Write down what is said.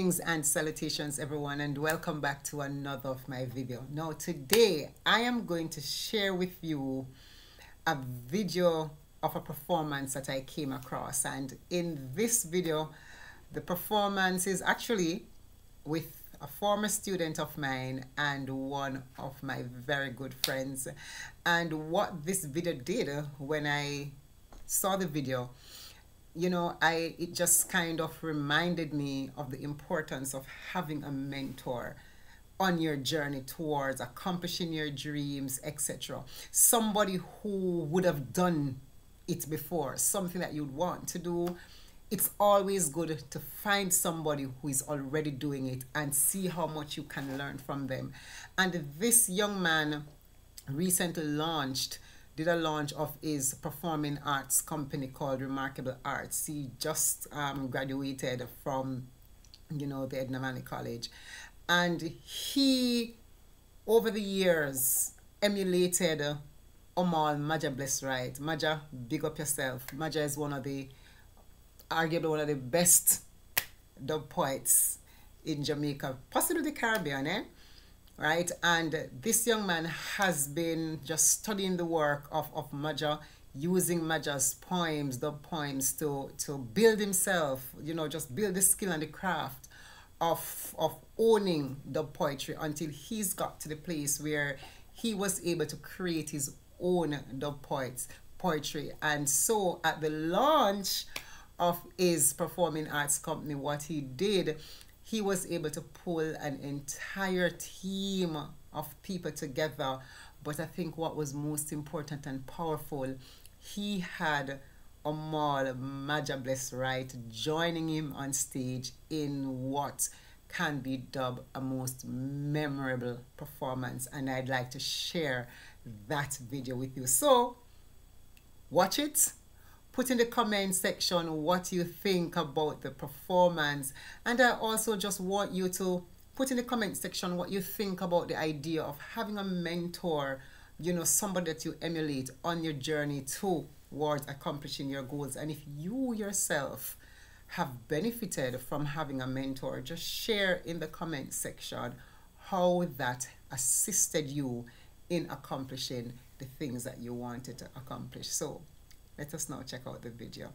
Greetings and salutations everyone and welcome back to another of my video. Now today I am going to share with you a video of a performance that I came across and in this video the performance is actually with a former student of mine and one of my very good friends and what this video did uh, when I saw the video you know i it just kind of reminded me of the importance of having a mentor on your journey towards accomplishing your dreams etc somebody who would have done it before something that you'd want to do. It's always good to find somebody who is already doing it and see how much you can learn from them. And this young man recently launched did a launch of his performing arts company called Remarkable Arts. He just um, graduated from, you know, the Edna Manley College. And he, over the years, emulated uh, Omaall Majah Bless Wright. Majah, big up yourself. Majah is one of the, arguably one of the best dub poets in Jamaica, possibly the Caribbean, eh? Right? And this young man has been just studying the work of, of Majah, using Majah's poems, the poems to, to build himself, you know, just build the skill and the craft of, of owning the poetry until he's got to the place where he was able to create his own the poets poetry. And so at the launch of his performing arts company, what he did he was able to pull an entire team of people together. But I think what was most important and powerful, he had Omaall Majah Bless Wright joining him on stage in what can be dubbed a most memorable performance. And I'd like to share that video with you. So watch it put in the comment section what you think about the performance. And I also just want you to put in the comment section what you think about the idea of having a mentor you know somebody that you emulate on your journey towards accomplishing your goals. And if you yourself have benefited from having a mentor just share in the comment section how that assisted you in accomplishing the things that you wanted to accomplish. So let us now check out the video.